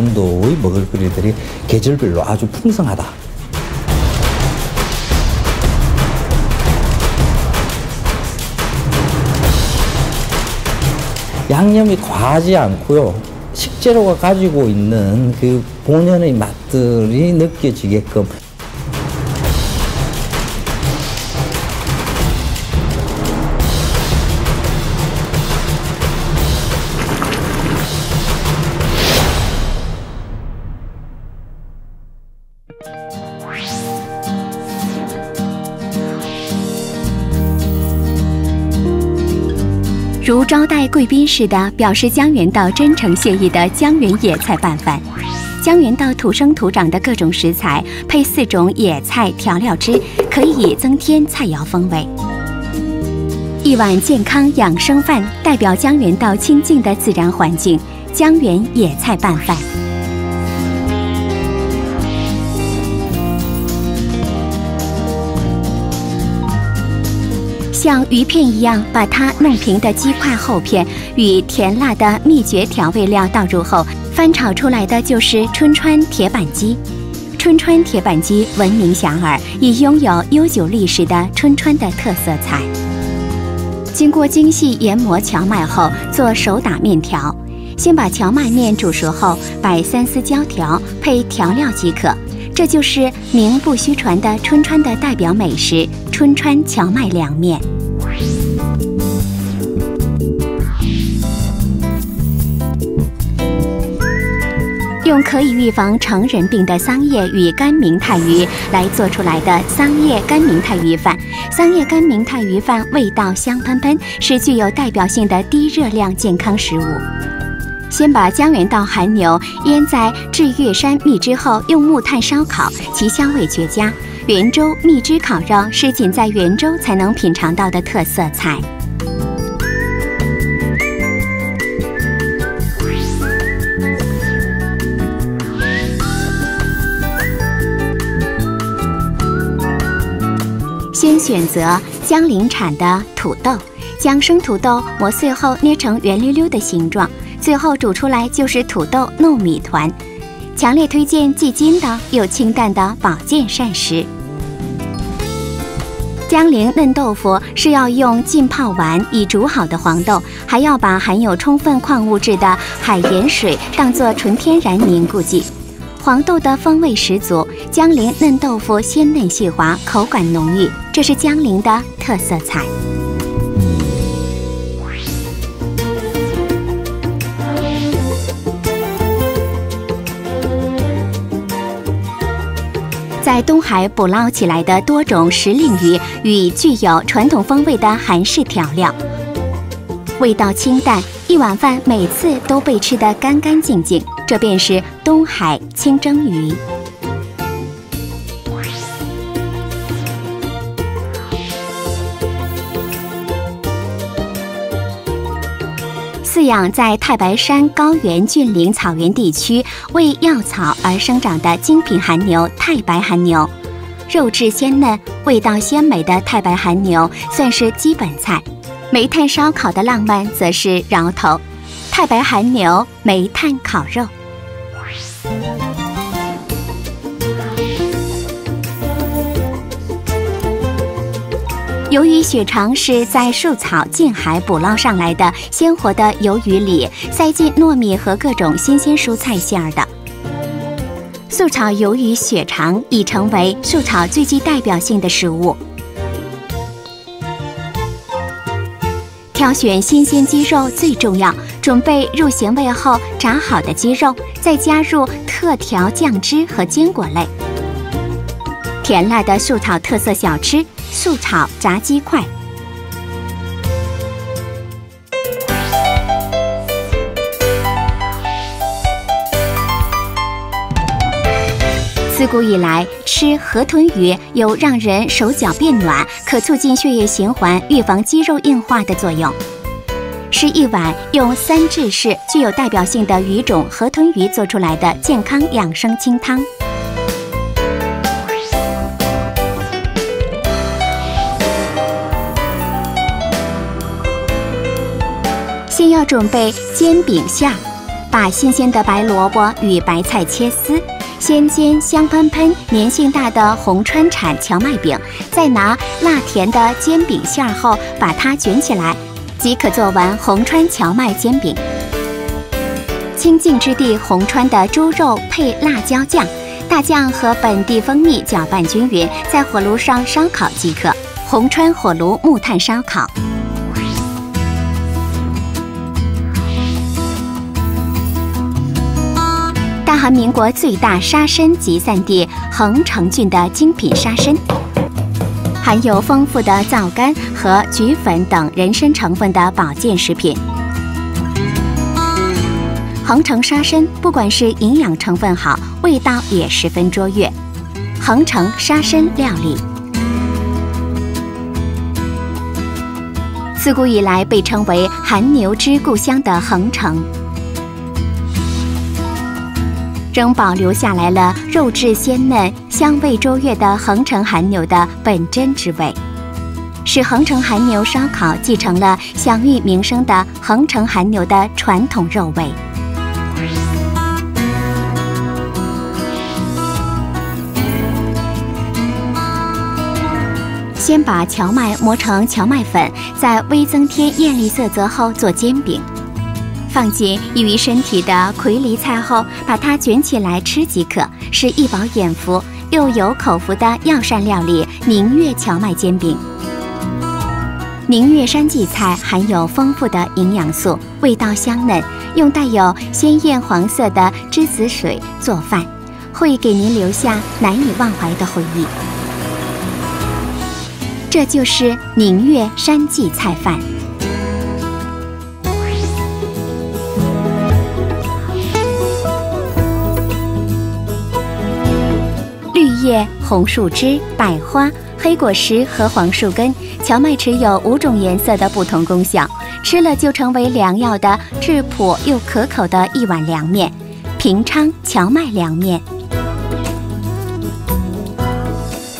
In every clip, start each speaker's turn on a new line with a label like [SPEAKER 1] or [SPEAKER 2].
[SPEAKER 1] 강원도의 먹을거리들이 계절별로 아주 풍성하다. 양념이 과하지 않고요. 식재료가 가지고 있는 그 본연의 맛들이 느껴지게끔
[SPEAKER 2] 如招待贵宾似的表示江原道真诚谢意的江原野菜拌饭，江原道土生土长的各种食材配四种野菜调料汁，可以增添菜肴风味。一碗健康养生饭，代表江原道清静的自然环境——江原野菜拌饭。像鱼片一样把它弄平的鸡块厚片，与甜辣的秘诀调味料倒入后，翻炒出来的就是春川铁板鸡。春川铁板鸡闻名遐迩，已拥有悠久历史的春川的特色菜。经过精细研磨荞麦后，做手打面条。先把荞麦面煮熟后，摆三丝椒条，配调料即可。这就是名不虚传的春川的代表美食——春川荞麦凉面。用可以预防成人病的桑叶与干明太鱼来做出来的桑叶干明太鱼饭。桑叶干明太鱼饭味道香喷喷，是具有代表性的低热量健康食物。先把江原道寒牛腌在炙月山蜜汁后，用木炭烧烤，其香味绝佳。圆州蜜汁烤肉是仅在圆州才能品尝到的特色菜。先选择江陵产的土豆，将生土豆磨碎后捏成圆溜溜的形状。最后煮出来就是土豆糯米团，强烈推荐既筋道又清淡的保健膳食。江陵嫩豆腐是要用浸泡完已煮好的黄豆，还要把含有充分矿物质的海盐水当作纯天然凝固剂，黄豆的风味十足。江陵嫩豆腐鲜嫩细滑，口感浓郁，这是江陵的特色菜。东海捕捞起来的多种时令鱼与具有传统风味的韩式调料，味道清淡，一碗饭每次都被吃得干干净净。这便是东海清蒸鱼。养在太白山高原峻岭草原地区为药草而生长的精品寒牛太白寒牛，肉质鲜嫩、味道鲜美的太白寒牛算是基本菜。煤炭烧烤的浪漫则是饶头。太白寒牛煤炭烤肉。鱿鱼血肠是在树草近海捕捞上来的鲜活的鱿鱼里塞进糯米和各种新鲜蔬菜馅儿的。素炒鱿鱼血肠已成为素炒最具代表性的食物。挑选新鲜鸡肉最重要，准备入咸味后炸好的鸡肉，再加入特调酱汁和坚果类。甜辣的素炒特色小吃。素炒炸鸡块。自古以来，吃河豚鱼有让人手脚变暖、可促进血液循环、预防肌肉硬化的作用。是一碗用三制式具有代表性的鱼种河豚鱼做出来的健康养生清汤。要准备煎饼馅儿，把新鲜的白萝卜与白菜切丝，先煎香喷喷、粘性大的红川产荞麦饼，再拿辣甜的煎饼馅儿后把它卷起来，即可做完红川荞麦煎饼。清净之地红川的猪肉配辣椒酱，大酱和本地蜂蜜搅拌均匀，在火炉上烧烤即可。红川火炉木炭烧烤。韩民国最大沙参集散地横城郡的精品沙参，含有丰富的皂苷和菊粉等人参成分的保健食品。横城沙参不管是营养成分好，味道也十分卓越。横城沙参料理。自古以来被称为韩牛之故乡的横城，仍保留下来了肉质鲜嫩、香味卓越的横城韩牛的本真之味，使横城韩牛烧烤继承了享誉名声的横城韩牛的传统肉味。先把荞麦磨成荞麦粉，再微增添艳丽色泽后做煎饼，放进易于身体的葵梨菜后，把它卷起来吃即可，是一饱眼福又有口福的药膳料理——宁月荞麦煎饼。宁月山荠菜含有丰富的营养素，味道香嫩，用带有鲜艳黄色的栀子水做饭，会给您留下难以忘怀的回忆。这就是宁月山荠菜饭。叶、红树枝、百花、黑果实和黄树根，荞麦持有五种颜色的不同功效，吃了就成为良药的质朴又可口的一碗凉面——平昌荞麦凉面。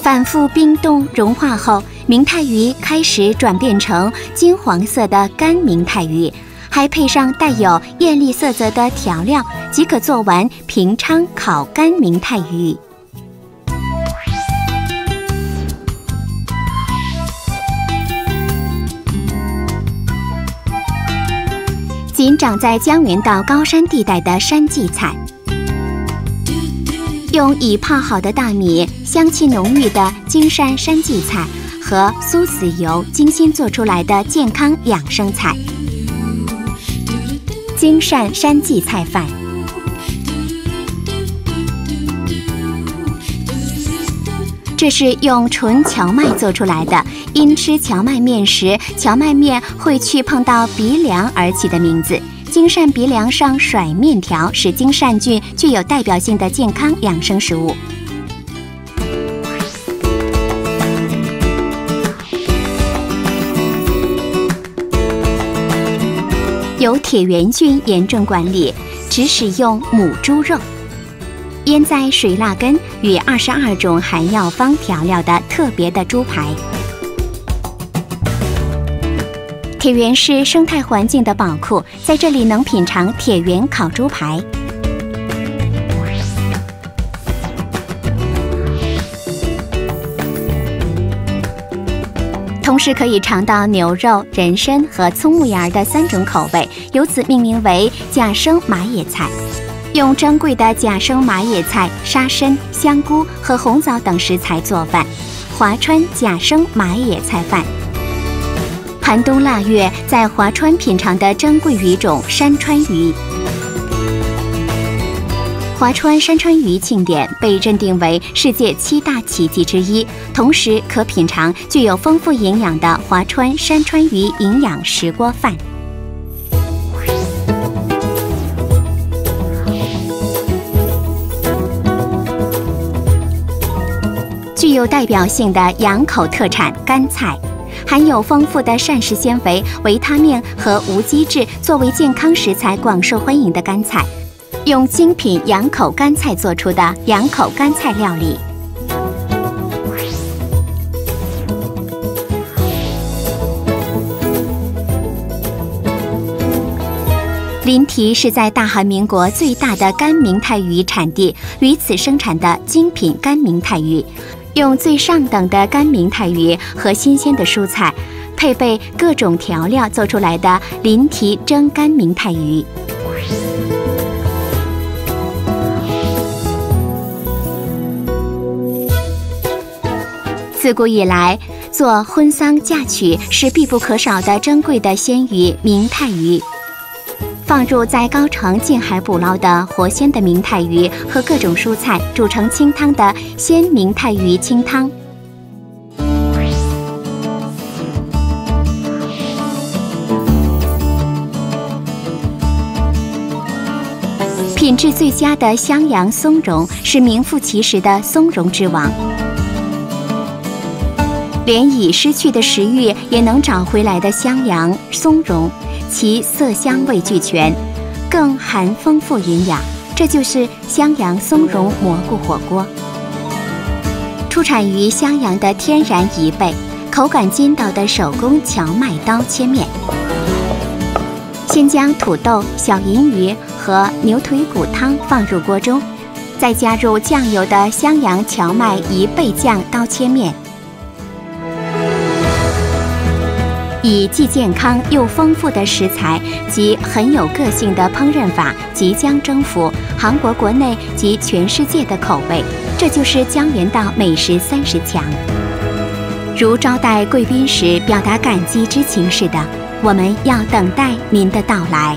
[SPEAKER 2] 反复冰冻融化后。明太鱼开始转变成金黄色的干明太鱼，还配上带有艳丽色泽的调料，即可做完平昌烤干明太鱼。仅长在江原道高山地带的山荠菜，用已泡好的大米、香气浓郁的金山山荠菜。和苏子油精心做出来的健康养生菜——金山山荠菜饭。这是用纯荞麦做出来的，因吃荞麦面时，荞麦面会去碰到鼻梁而起的名字。金善鼻梁上甩面条，是金善郡具有代表性的健康养生食物。由铁原郡严正管理，只使用母猪肉，腌在水辣根与二十二种含药方调料的特别的猪排。铁原是生态环境的宝库，在这里能品尝铁原烤猪排。同时可以尝到牛肉、人参和葱木芽的三种口味，由此命名为假生马野菜。用珍贵的假生马野菜、沙参、香菇和红枣等食材做饭，华川假生马野菜饭。寒冬腊月在华川品尝的珍贵鱼种山川鱼。华川山川鱼庆典被认定为世界七大奇迹之一，同时可品尝具有丰富营养的华川山川鱼营养石锅饭。有代表性的养口特产干菜，含有丰富的膳食纤维、维他命和无机质，作为健康食材广受欢迎的干菜。用精品羊口干菜做出的羊口干菜料理，临提是在大韩民国最大的干明太鱼产地，于此生产的精品干明太鱼，用最上等的干明太鱼和新鲜的蔬菜，配备各种调料做出来的临提蒸干明太鱼。自古以来，做婚丧嫁娶是必不可少的珍贵的鲜鱼明太鱼。放入在高城近海捕捞的活鲜的明太鱼和各种蔬菜，煮成清汤的鲜明太鱼清汤。品质最佳的襄阳松茸是名副其实的松茸之王。连已失去的食欲也能找回来的襄阳松茸，其色香味俱全，更含丰富营养。这就是襄阳松茸蘑菇火锅。出产于襄阳的天然贻贝，口感筋道的手工荞麦刀切面。先将土豆、小银鱼和牛腿骨汤放入锅中，再加入酱油的襄阳荞麦贻贝酱刀切面。以既健康又丰富的食材及很有个性的烹饪法，即将征服韩国国内及全世界的口味。这就是江原道美食三十强。如招待贵宾时表达感激之情似的，我们要等待您的到来。